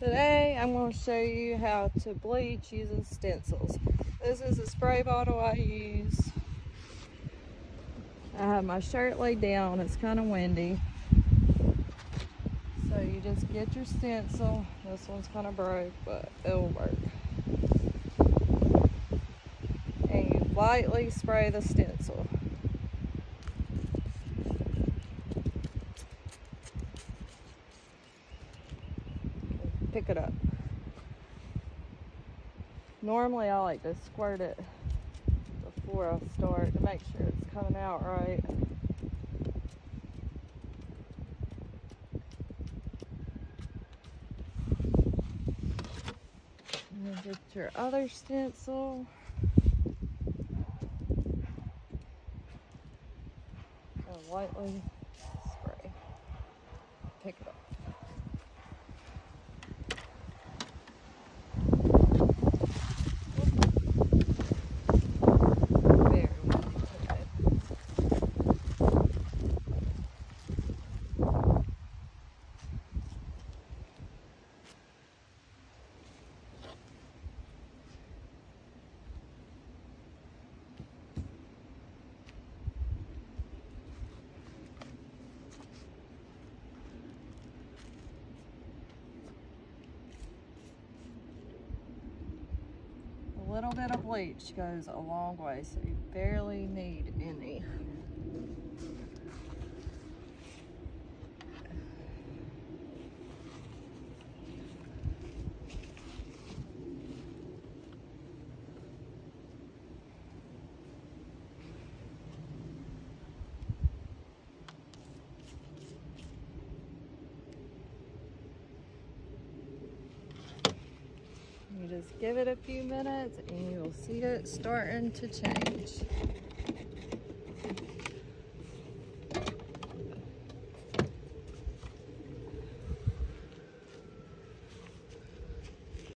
Today I'm going to show you how to bleach using stencils. This is a spray bottle I use. I have my shirt laid down, it's kind of windy. So you just get your stencil. This one's kind of broke, but it'll work. And you lightly spray the stencil. Pick it up. Normally I like to squirt it before I start to make sure it's coming out right. Get your other stencil. And lightly spray. Pick it up. Little bit of bleach goes a long way, so you barely need any. You just give it a few minutes and you'll see it starting to change.